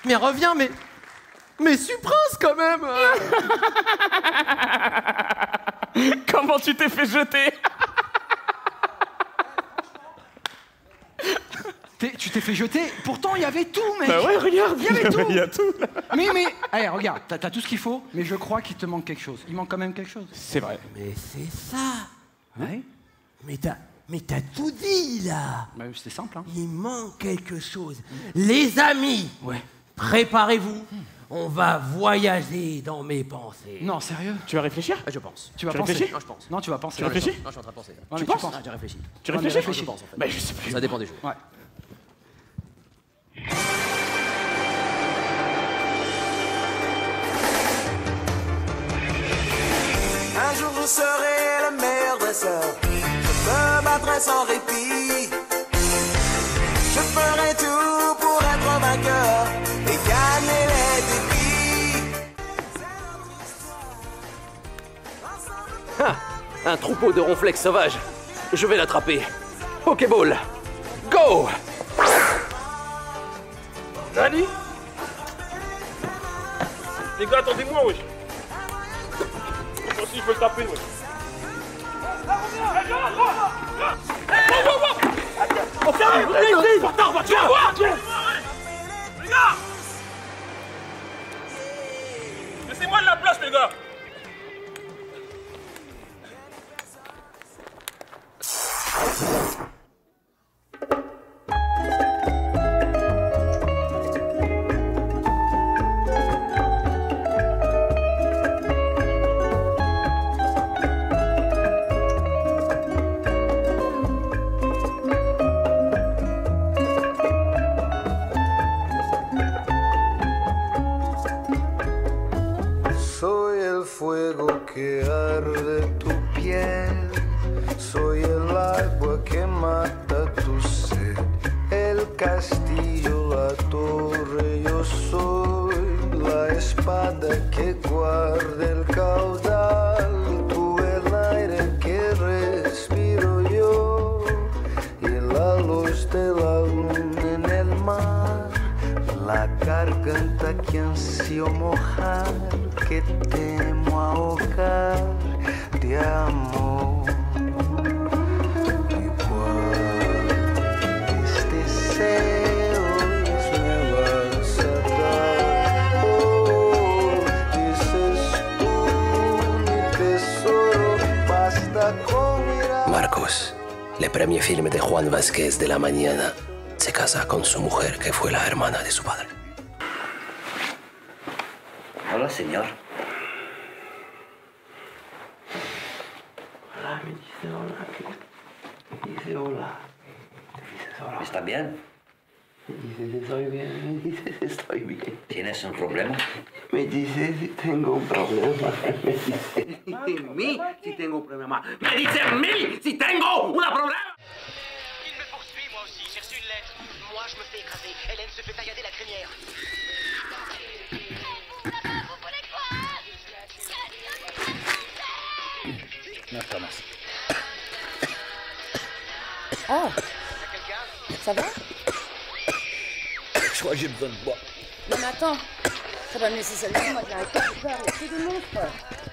Mais reviens, mais. Mais je suis prince quand même *laughs* Comment tu t'es fait jeter? Tu t'es fait jeter, pourtant il y avait tout, mec Bah ouais, regarde, Il y avait *laughs* tout il y a tout, là. Mais, mais, allez, regarde, t'as t'as tout ce qu'il faut, mais je crois qu'il te manque quelque chose. Il manque quand même quelque chose. C'est vrai. Mais c'est ça Ouais Mais t'as. Mais t'as tout dit là Bah, c'était simple, hein. Il manque quelque chose. Les amis Ouais. Préparez-vous. On va voyager dans mes pensées. Non, sérieux? Tu vas réfléchir? Je pense. Tu vas Tu penser? réfléchis? Non, je pense. Non, tu vas penser. Tu réfléchis? Non, je suis en train de penser. Ouais, Tu mais penses? Ah, j'ai réfléchi. Tu réfléchis. Je pense en fait. Bah, je sais plus. Ça dépend des jours. Ouais. Un jour je serai le meilleur dresseur. Je me battrai sans répit. Je ferai tout pour être vainqueur et gagner les défis. Ah, un troupeau de ronflex sauvages. Je vais l'attraper. Pokéball. Go Nani Les gars, attendez-moi, wesh. Moi aussi, je le taper, wesh. Vite Bâtard, va, voir Les gars Laissez-moi de la place, les gars Ça va Je crois que j'ai besoin de boire. Non mais attends, ça va me laisser seule moi je n'arrive pas à faire, il y a que des monstres.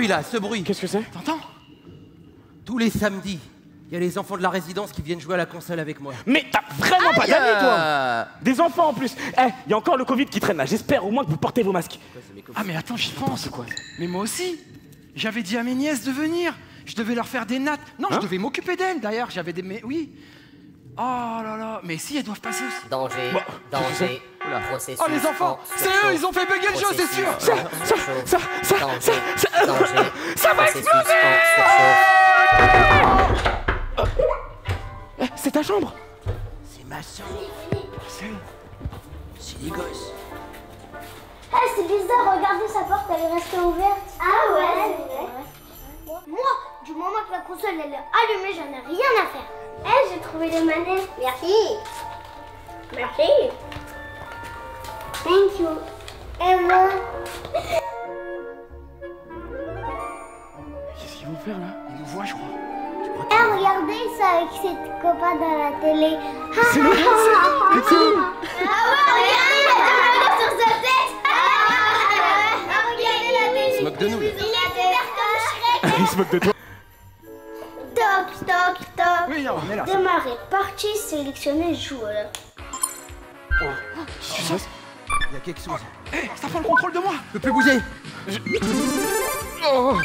Bruit là, ce bruit. Qu'est-ce que c'est? T'entends? Tous les samedis, il y a les enfants de la résidence qui viennent jouer à la console avec moi. Mais t'as vraiment pas d'amis, toi? Des enfants en plus Eh, il y a encore le Covid qui traîne là. J'espère au moins que vous portez vos masques. Ah mais attends, j'y pense. Mais moi aussi. J'avais dit à mes nièces de venir. Je devais leur faire des nattes. Non, je Hein? devais m'occuper d'elles d'ailleurs. J'avais des... Mais oui. Oh là là. Mais si, elles doivent passer aussi. Danger, danger. Oh les enfants, en c'est eux, ils ont fait bugger le jeu, c'est sûr. Processus en surchauffe. Danger, danger, ça va processus exploser. Eh, C'est ta chambre C'est ma chambre. C'est les gosses. Eh, c'est bizarre, regardez, sa porte, elle est restée ouverte. Ah ouais. Moi, du moment que la console elle est allumée, j'en ai rien à faire. Eh, j'ai trouvé les manettes. Merci. Merci. Thank you. Et moi Qu'est-ce qu'ils vont faire là? Ils nous voient, je crois. Elle regardait ça avec ses copains dans la télé. C'est vrai, *laughs* c'est- Ah ouais, regardez, il a deux logos sur sa tête. Ah, regardez la télé. Il se moque de nous, là. Il a des verres comme Shrek. Il se moque de toi. Toc, toc, toc. Oui, non, on est là. Démarrer. Partie sélectionner joueur. Il y a quelque chose. Eh, ça prend le contrôle de moi Je peux plus bouger. Oh.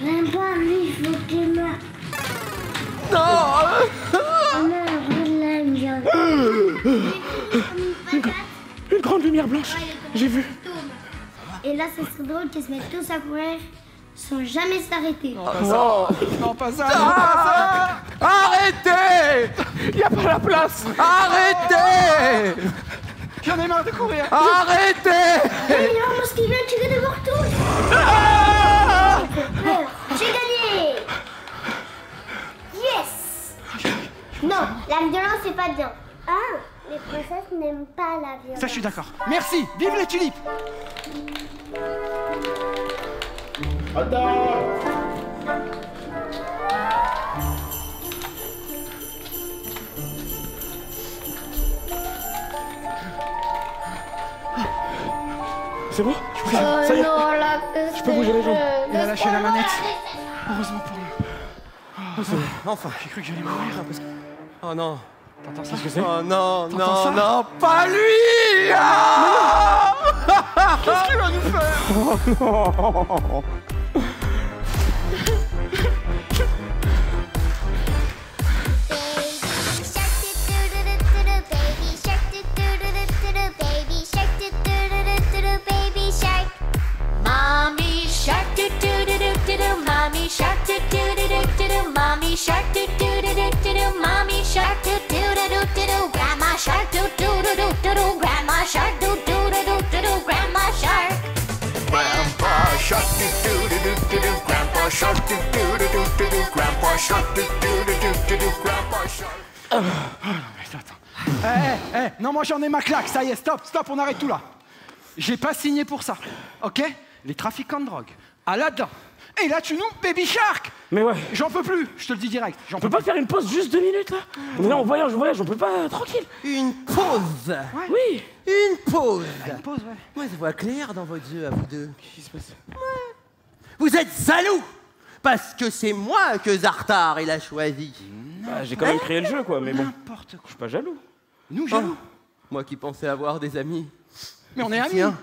J'aime pas lui, je veux qu'il meure. Non Non, je l'aime bien. Une grande lumière blanche. J'ai vu. Et là, ce serait drôle qu'ils se mettent tous à courir sans jamais s'arrêter. Non. Non, pas ça, Ah Arrêtez Y a pas la place. Arrêtez J'en ai marre de courir Arrêtez Et il y a un monstre qui vient tirer devant tous. Peur. J'ai gagné Yes Non, la violence, c'est pas bien. Ah, les princesses n'aiment pas la violence. Ça, je suis d'accord. Merci Vive les tulipes C'est bon Oh Ça y est. non, la Je peux bouger les jambes. Il a lâché la manette. Heureusement pour lui. Oh, c'est bon. Enfin. J'ai cru que j'allais mourir. parce que- Oh non. T'entends ça que c'est Oh non, non, ça non, pas lui Ah Qu'est-ce qu'il va nous faire Oh non. Shark Eh, eh, eh, non, moi j'en ai ma claque, ça y est, stop, stop, on arrête tout là. J'ai pas signé pour ça, ok? Les trafiquants de drogue, Aladdin. Et là, tu nous, Baby Shark Mais ouais. J'en peux plus, je te le dis direct. J'en On peut pas faire une pause juste deux minutes là On est là, on voyage, on voyage, on peut pas tranquille. Une pause Oui. Une pause Une pause, ouais. Moi, je vois clair dans votre jeu à vous deux. Qu'est-ce qui se passe? Vous êtes jaloux Parce que c'est moi que Zartar il a choisi. Bah, j'ai quand même créé le jeu quoi, mais bon. N'importe quoi. Je suis pas jaloux. Nous, jaloux. Moi qui pensais avoir des amis. Mais on est amis. Tiens.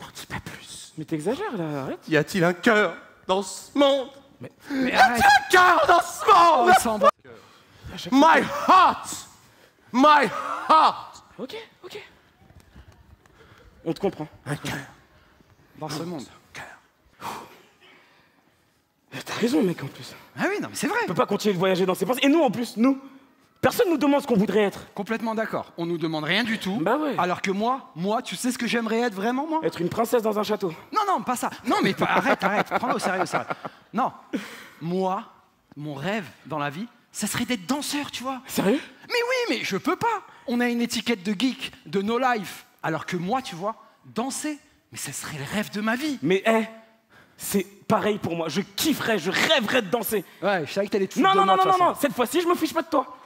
N'en dis pas plus. Mais t'exagères là, arrête. Y a-t-il un cœur dans ce monde Mais Y a-t-il un cœur dans ce monde. My heart My heart Ok, ok. On te comprend. Un cœur. Dans ce monde. T'as raison mec en plus. Ah oui, non, mais c'est vrai. On peut pas continuer de voyager dans ses pensées. Et nous en plus, nous. Personne nous demande ce qu'on voudrait être. Complètement d'accord. On nous demande rien du tout. Bah ouais. Alors que moi, moi, tu sais ce que j'aimerais être vraiment, moi? Être une princesse dans un château. Non, non, pas ça. Non, mais pas- arrête, arrête. Prends-le au sérieux, ça. Non. Moi, mon rêve dans la vie, ça serait d'être danseur, tu vois. Sérieux? Mais oui, mais je peux pas. On a une étiquette de geek, de no life. Alors que moi, tu vois, danser, mais ça serait le rêve de ma vie. Mais hé, c'est pareil pour moi. Je kifferais, je rêverais de danser. Ouais, je savais que t'allais te foutre Non, de non, moi, non, non, non, non. Cette fois-ci, je me fiche pas de toi.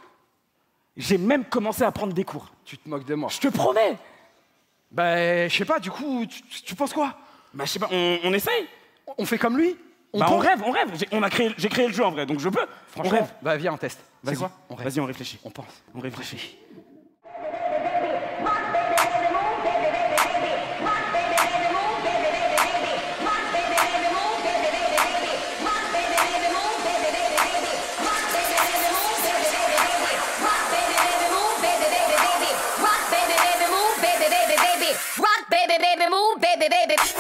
J'ai même commencé à prendre des cours. Tu te moques de moi. Je te promets. Ben, je sais pas, du coup, tu, tu penses quoi? Bah, je sais pas, on, on essaye. On fait comme lui? On bah, on rêve, on rêve. J'ai, on a créé, j'ai créé le jeu en vrai, donc je peux. Franchement, on rêve. bah viens, on teste. C'est Vas-y, quoi? On rêve. Vas-y, on réfléchit. On pense. On réfléchit. Baby, baby.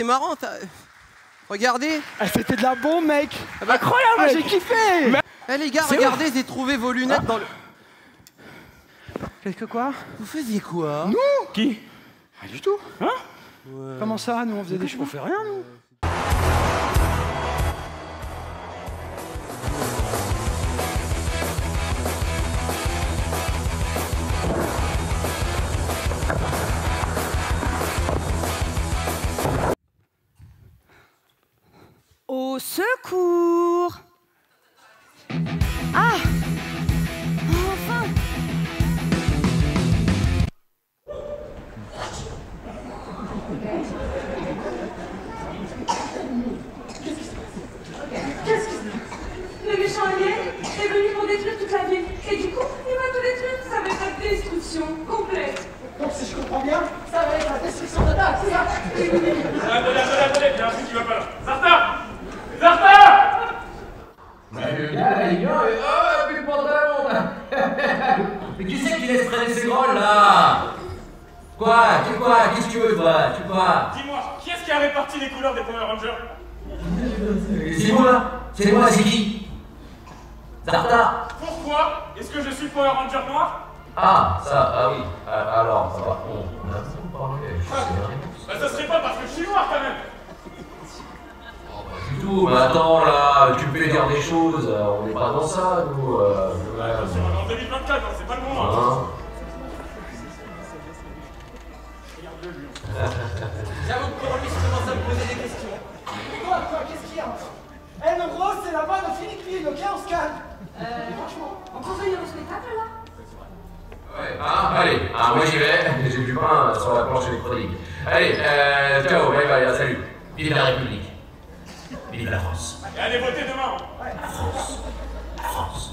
Ah, c'est marrant. Regardez. Ah, C'était de la bombe, mec. Incroyable, Ah. J'ai kiffé. Eh les gars, regardez, j'ai trouvé vos lunettes dans le. Qu'est-ce que quoi Vous faisiez quoi? Nous? Qui? Rien du tout. Hein? Comment ça Nous, on faisait des choses? On fait rien, nous? Ah, ça, ah oui. Ah, alors, ça va. On, on a beaucoup parlé. Rien. Bah ça serait pas parce que je suis noir quand même Du tout, mais attends là, tu peux dire des choses, euh, on n'est pas dans ça, nous. Euh, ouais, En 2024, hein, c'est pas le moment hein. *laughs* J'avoue que pour lui, je commence à me poser des questions. Quoi, quoi, qu'est-ce qu'il y a Eh, en gros, c'est la bande de Philippines, ok, on se calme. Euh, franchement, on peut venir au spectacle là Ouais. Ah, allez, ah, moi j'y vais, j'ai du pain sur la planche électronique. Allez, euh, ciao, bye bye, salut. Vive la République. Vive la France. Et allez voter demain La France. La France.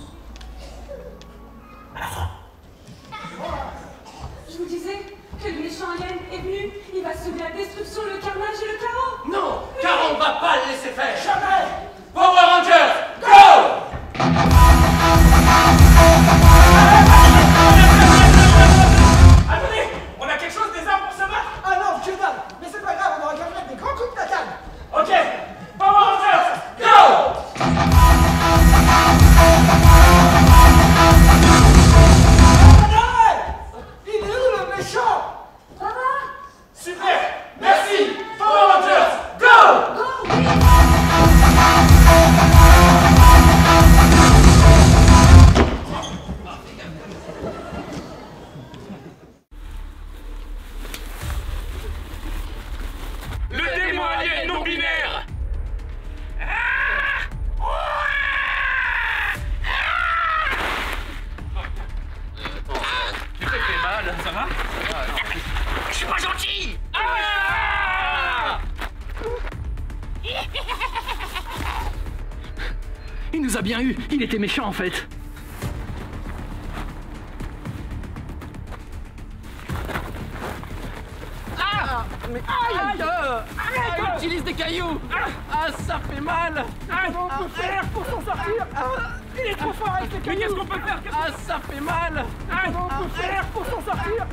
Je vous disais que le méchant alien est venu. Il va semer la destruction, le carnage et le chaos. Non, car on va pas le laisser faire. Jamais Power Rangers, go bien eu. Il était méchant en fait. Ah Mais aïe Arrête Utilise des cailloux. Ah, ça fait mal. Comment on peut faire pour s'en sortir. Il est trop fort avec les Mais cailloux. qu'est-ce qu'on peut faire? Ah, ça fait mal. Comment on peut faire pour s'en sortir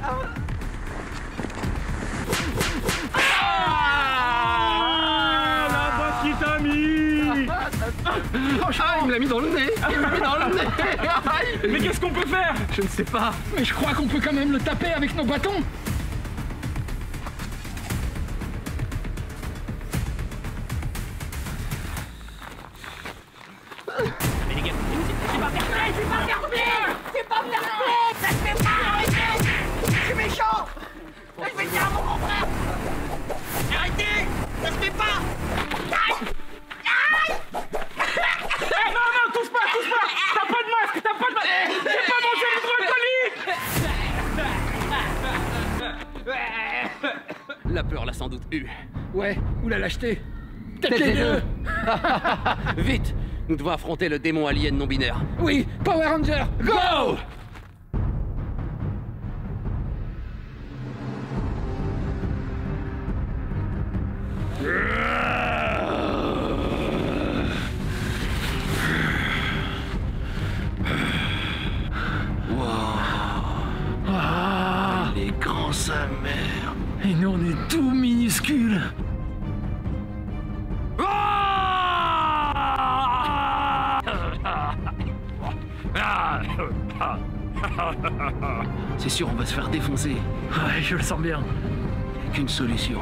Ah, il me l'a mis dans le nez. Il me l'a mis dans le nez. Aïe. Mais qu'est-ce qu'on peut faire? Je ne sais pas. Mais je crois qu'on peut quand même le taper avec nos bâtons. Nous devons affronter le démon alien non binaire. Oui, Power Ranger, Go va se faire défoncer. Ouais, je le sens bien. Il n'y a qu'une solution.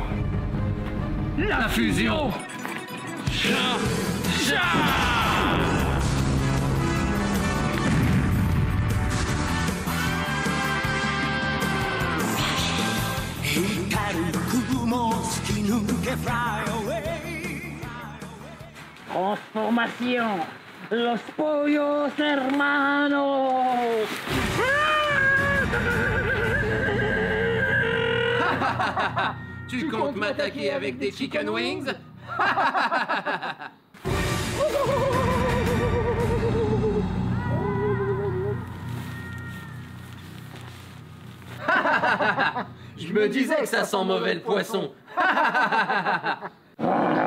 La fusion Transformation Los pollos hermanos *laughs* tu comptes m'attaquer avec des chicken wings? *laughs* Je me disais que ça sent mauvais le poisson. Ah,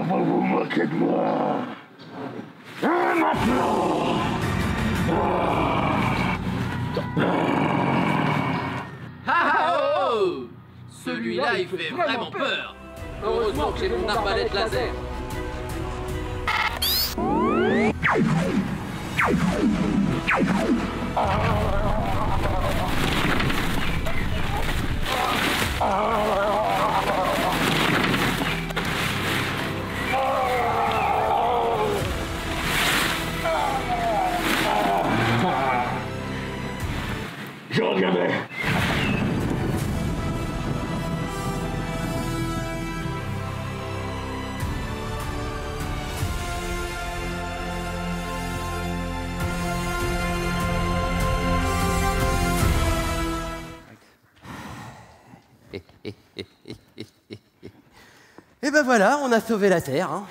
vous vous moquez de moi. Et maintenant. Ah ah, oh, oh Celui-là, il fait vraiment peur. Heureusement que j'ai mon arbalète laser. Je reviendrai ben voilà, on a sauvé la Terre. hein.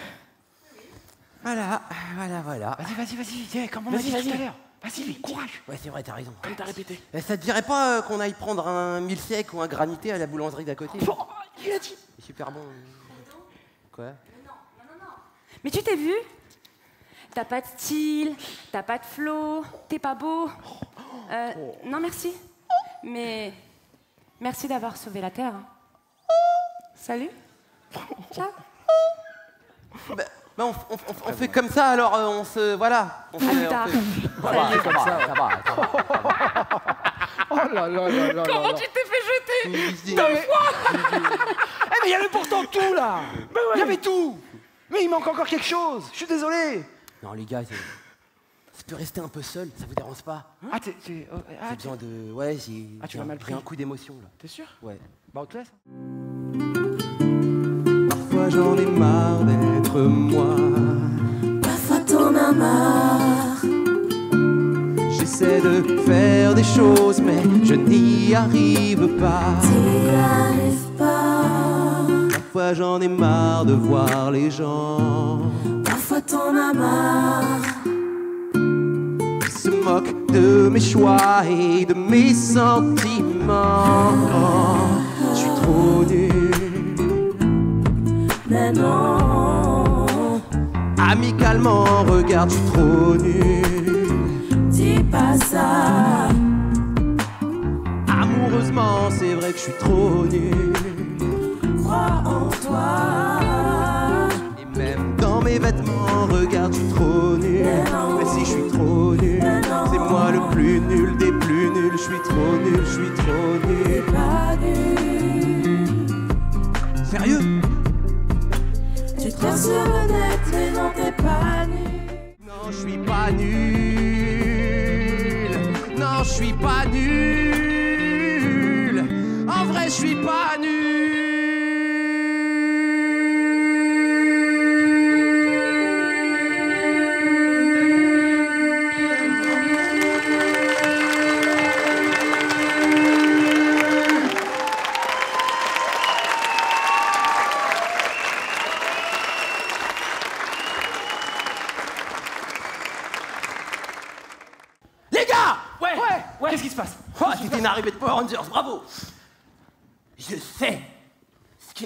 Voilà, voilà, voilà. Vas-y, vas-y, vas-y, viens, comme on a Vas-y, dit tout vas-y. à l'heure. Vas-y, courage. Ouais, c'est vrai, t'as raison. Comme t'as répété. Eh, Ça te dirait pas euh, qu'on aille prendre un milkshake ou un granité à la boulangerie d'à côté? Il a dit. C'est super bon. Quoi? Mais tu t'es vu? T'as pas de style, t'as pas de flow, t'es pas beau. Euh, non, merci. Mais merci d'avoir sauvé la Terre. hein. Salut. Ciao. Bah, bah, on, on- on- on fait comme ça alors, euh, on se. Voilà. On fait- tard. comme ça, ça va, ça va. Oh là là là là Comment là tu t'es fait jeter Non, mais... Eh mais il y avait pourtant tout là Il y avait tout Mais il manque encore quelque chose Je suis désolé Non, les gars, c'est- ça peut rester un peu seul, ça vous dérange pas Ah, t'es... oh, ah, J'ai besoin de. Ouais, j'ai. Ah, tu un- mal pris. un coup d'émotion là. T'es sûr? Ouais. Bah on te laisse. J'en ai marre d'être moi. Parfois t'en as marre. J'essaie de faire des choses, mais je n'y arrive pas. T'y arrives pas. Parfois j'en ai marre de voir les gens Parfois t'en as marre. se moquent de mes choix et de mes sentiments. Je suis trop nul. Mais non, Amicalement, regarde, je suis trop nul. dis pas ça. Amoureusement, c'est vrai que je suis trop nul. Crois en toi. Et même dans mes vêtements, regarde, je suis trop nul. Mais si je suis trop nul, c'est moi le plus nul des plus nuls. Je suis trop nul, je suis trop nul. Pas nul. Sérieux? Tu te sur le net, mais non, t'es pas nu. Non, je suis pas nul. Non, je suis pas nul. En vrai, je suis pas nul.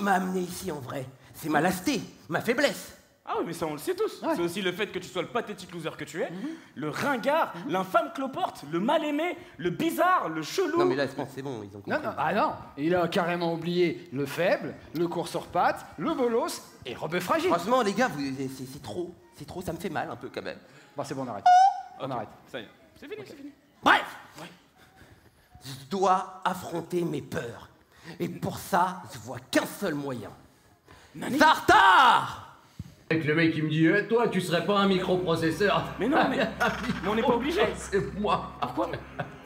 M'a amené ici en vrai. C'est ma lasté, ma faiblesse. Ah oui, mais ça on le sait tous. C'est aussi le fait que tu sois le pathétique loser que tu es, le ringard, l'infâme cloporte, le mal-aimé, le bizarre, le chelou. Non mais là, je pense que c'est bon, ils ont compris. Non, non, ah non, il a carrément oublié le faible, le court sur pattes, le bolos et Robeux fragile. Franchement, les gars, vous- c'est c'est trop. C'est trop, ça me fait mal un peu quand même. Bon, c'est bon, on arrête. On arrête. Ça y est, c'est fini, c'est fini. Bref Je dois affronter mes peurs. Et pour ça, je vois qu'un seul moyen. Zartar Avec le mec qui me dit Eh, Toi, tu serais pas un microprocesseur Mais non, mais, *laughs* mais on n'est pas obligé. *laughs* C'est moi Pourquoi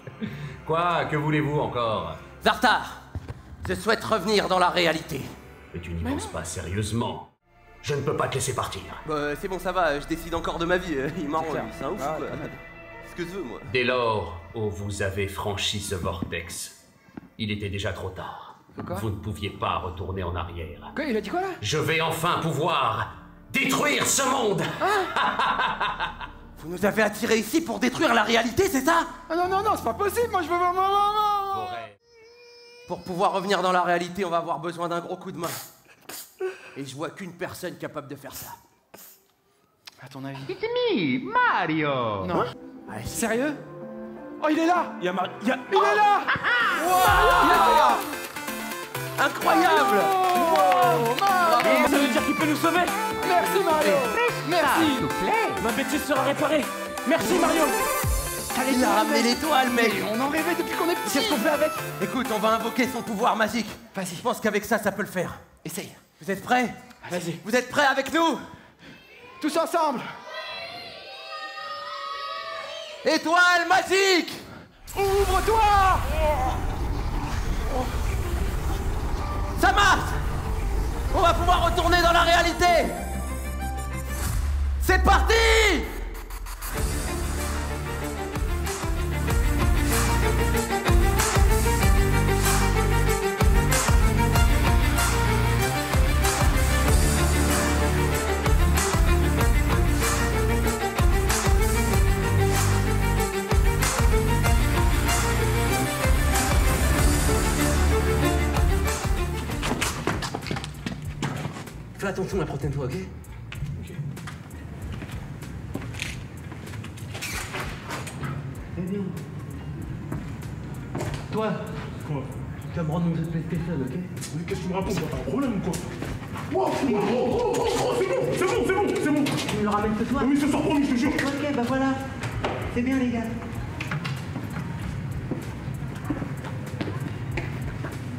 *laughs* Quoi Que voulez-vous encore? Zartar Je souhaite revenir dans la réalité. Mais tu n'y penses pas sérieusement. Je ne peux pas te laisser partir. Bah, c'est bon, ça va, je décide encore de ma vie. Il marrant, c'est un ouf, Ah, quoi. Ce que je veux, moi. Dès lors où vous avez franchi ce vortex, il était déjà trop tard. Vous ne pouviez pas retourner en arrière. Quoi, il a dit quoi là? Je vais enfin pouvoir détruire ce monde. *laughs* Vous nous avez attirés ici pour détruire la réalité, c'est ça? Ah non, non, non, c'est pas possible, moi je veux voir maman Pour pouvoir revenir dans la réalité, on va avoir besoin d'un gros coup de main. Et je vois qu'une personne capable de faire ça. À ton avis? It's me, Mario. Non. Sérieux? Oh, il est là! Il y a Mar- il y a- Il est là! *laughs* Wow Incroyable. Et Ça veut dire qu'il peut nous sauver. Merci Mario. Merci. Ma bêtise sera réparée. Merci Mario. Il a ramené l'étoile, mec. On en rêvait depuis qu'on est petit. Qu'est-ce qu'on fait avec. Écoute, on va invoquer son pouvoir magique. Vas-y. Je pense qu'avec ça, ça peut le faire. Essaye. Vous êtes prêts Vas-y. Vous êtes prêts avec nous Tous ensemble. Étoile magique. Ouvre-toi Ça marche On va pouvoir retourner dans la réalité C'est parti Fais attention la prochaine fois, ok C'est bien. Toi Quoi Tu vas me rendre une PlayStation, ok Mais qu'est-ce que tu me racontes T'as un problème ou quoi Wow, oh, oh, oh, oh, c'est bon, c'est bon, c'est bon, c'est bon Tu me le ramènes ce soir Oui, ce soir promis, je te jure Ok, bah voilà. C'est bien, les gars.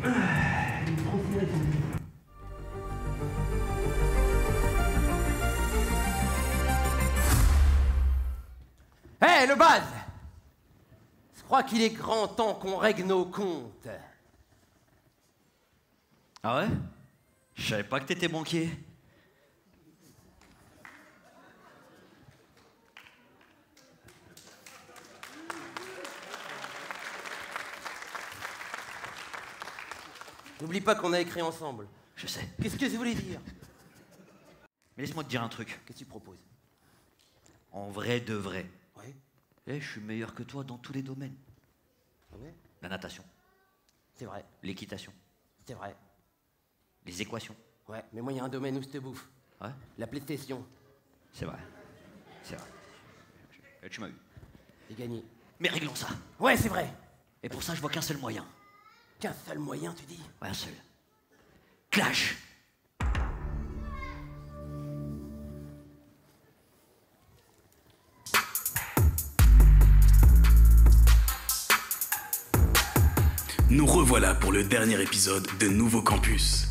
Ah, Hé, le base Je crois qu'il est grand temps qu'on règle nos comptes. Ah ouais? Je savais pas que t'étais banquier. N'oublie pas qu'on a écrit ensemble. Je sais. Qu'est-ce que je voulais dire? Mais laisse-moi te dire un truc. Qu'est-ce que tu proposes? En vrai de vrai. Eh, je suis meilleur que toi dans tous les domaines. Ah ouais? La natation, C'est vrai, l'équitation, c'est vrai. les équations. Ouais, mais moi, il y a un domaine où je te bouffe. Ouais, La PlayStation. c'est vrai. C'est vrai. Eh, Tu m'as eu. J'ai gagné. Mais réglons ça. Ouais, c'est vrai. Et pour ça, je vois qu'un seul moyen. Qu'un seul moyen, tu dis? Ouais, un seul. Clash Revoilà pour le dernier épisode de Nouveau Campus.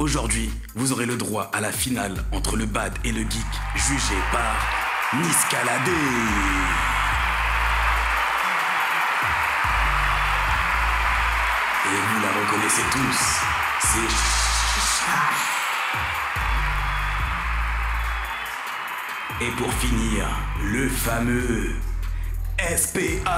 Aujourd'hui, vous aurez le droit à la finale entre le bad et le geek, jugé par Niscaladé. Et vous la reconnaissez tous. C'est Et pour finir, le fameux SPH.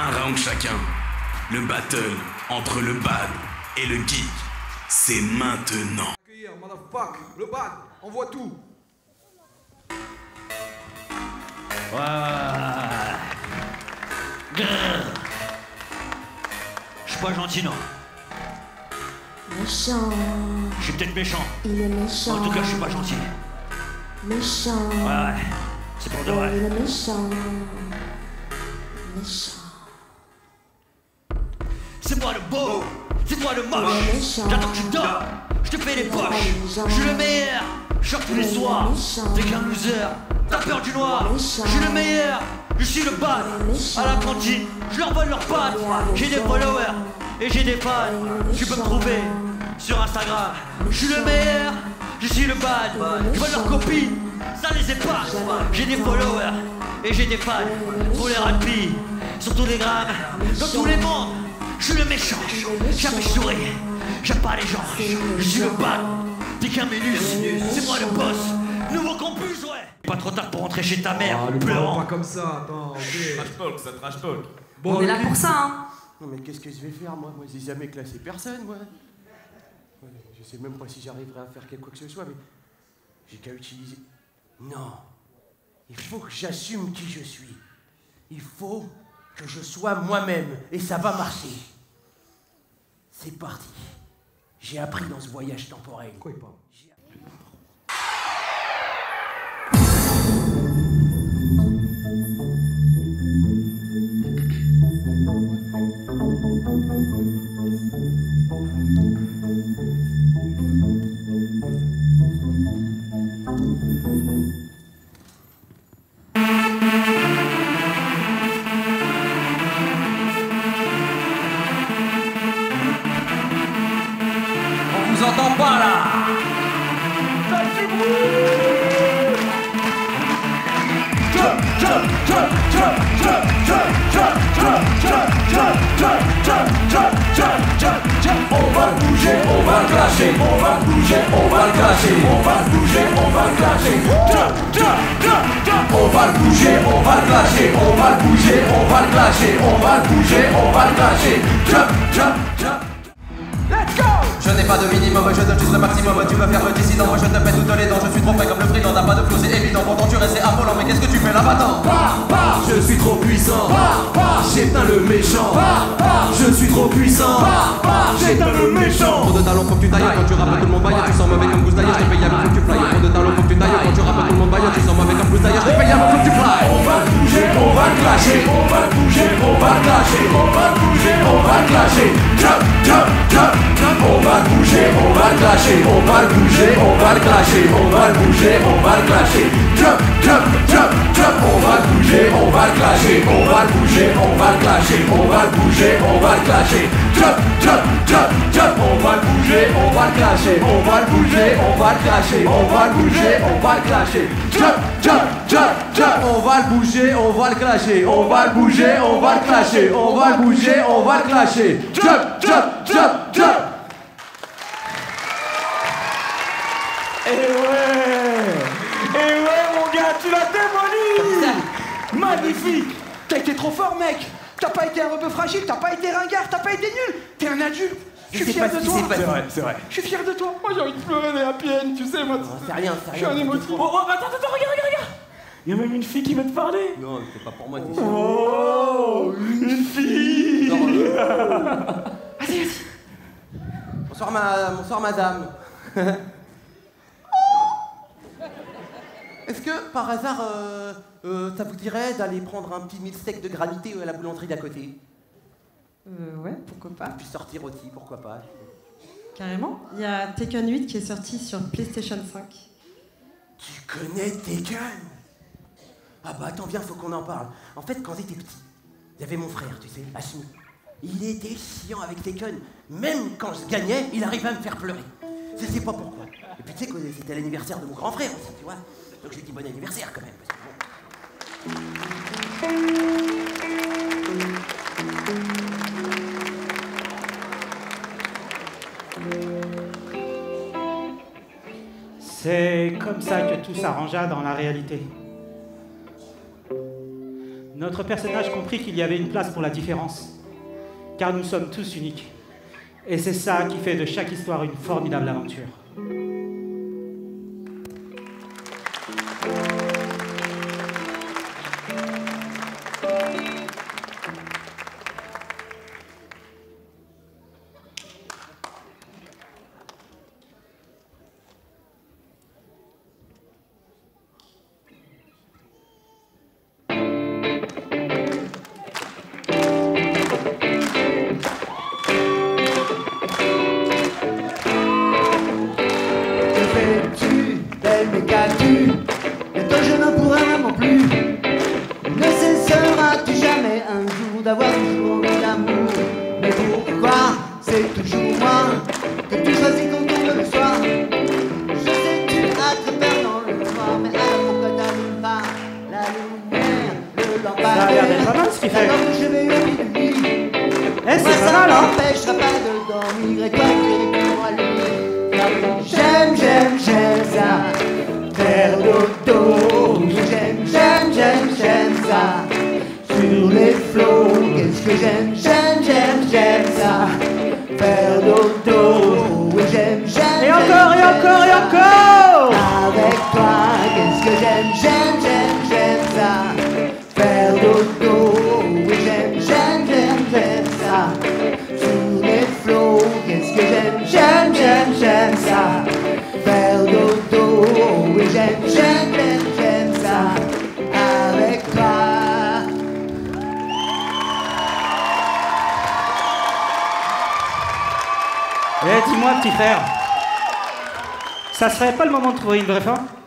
Un round chacun. Le battle entre le bad et le geek, c'est maintenant. Le bad, on voit tout. Je suis pas gentil, non. Méchant. Je suis peut-être méchant. Il est méchant. En tout cas, je suis pas gentil. Méchant. Ouais, ouais. C'est pour de vrai. il est méchant. Méchant. C'est moi le beau, c'est moi le moche. J'attends que tu dors, je te fais les poches. Je suis le meilleur, je tous les soirs. T'es qu'un loser, t'as peur du noir. Je suis le meilleur, je suis le bad. À la cantine, je leur vole leurs pattes. J'ai des followers et j'ai des fans. Tu peux me trouver sur Instagram. Je suis le meilleur, je suis le bad. Je vole leurs copines, ça les épate. J'ai des followers et j'ai des fans. Pour les rugby, sur tous les grammes, dans tous les mondes. Je suis le méchant, jamais je souris. J'aime pas les gens, je suis le bad. T'es qu'un ménus, c'est moi le boss. Nouveau campus, ouais. Pas trop tard pour rentrer chez ta mère, Ah, le pleurant. pas comme ça, attends, ok. Trash talk, ça trash talk. Bon, On est là pour ça, hein. Non mais qu'est-ce que je vais faire moi? Moi j'ai jamais classé personne moi. Ouais, Je sais même pas si j'arriverai à faire quelque quoi que ce soit, mais j'ai qu'à utiliser. Non. Il faut que j'assume qui je suis. Il faut que je sois moi-même et ça va marcher. C'est parti. J'ai appris dans ce voyage temporel. J'éteins le méchant. Trop de talent, faut que tu tailles. Quand tu rappes, tout le monde baille. Tu sens mauvais comme Bruce Dyer, je te paye à faut que tu fly. Trop de talent, faut que tu tailles. Quand tu rappes, tout le monde baille. Tu sens mauvais comme Bruce Dyer, je te paye à faut que tu fly. On va bouger, on va clasher. On va bouger, on va clasher. On va bouger, on va clasher. Jump, jump, jump On va bouger, on va clasher On va bouger, on va le clasher On va bouger, on va le clasher Jump, jump, jump, jump On va bouger, on va le clasher On va bouger, on va le clasher On va bouger, on va le clasher Jump, jump, jump, jump On va bouger, on va le clasher On va bouger, on va le clasher On va bouger, on va le clasher Jump, jump, jump, jump On va le bouger, on va le clasher On va le bouger, on va le clasher On va le bouger, on va le clasher Jump, jump, jump, jump tu l'as démoli Magnifique T'as été trop fort, mec T'as pas été un rebeu fragile, t'as pas été ringard, t'as pas été nul T'es un adulte Je suis fier pas de toi. C'est vrai, c'est vrai. Je suis fier de toi Moi j'ai envie de pleurer des happy end, tu sais, moi. C'est rien, c'est Je suis rien. un émotif. Oh, oh, attends, attends, regarde, regarde, regarde Il y a même une fille qui veut te parler Non, c'est pas pour moi. t'es Oh Une fille Vas-y, vas-y Bonsoir, ma... Bonsoir madame. *laughs* Est-ce que par hasard, euh, euh, ça vous dirait d'aller prendre un petit steak de granité euh, à la boulangerie d'à côté? Euh, Ouais, pourquoi pas. Et puis sortir aussi, pourquoi pas. Carrément. Il y a Tekken 8 qui est sorti sur PlayStation 5. Tu connais Tekken Ah bah attends, bien, faut qu'on en parle. En fait, quand j'étais petit, il y avait mon frère, tu sais, Ashmi. Il était chiant avec Tekken. Même quand je gagnais, il arrivait à me faire pleurer. Je sais pas pourquoi. Et puis tu sais que c'était l'anniversaire de mon grand frère aussi, tu vois. Donc lui dis bon anniversaire quand même. C'est comme ça que tout s'arrangea dans la réalité. Notre personnage comprit qu'il y avait une place pour la différence, car nous sommes tous uniques. Et c'est ça qui fait de chaque histoire une formidable aventure. pour une réforme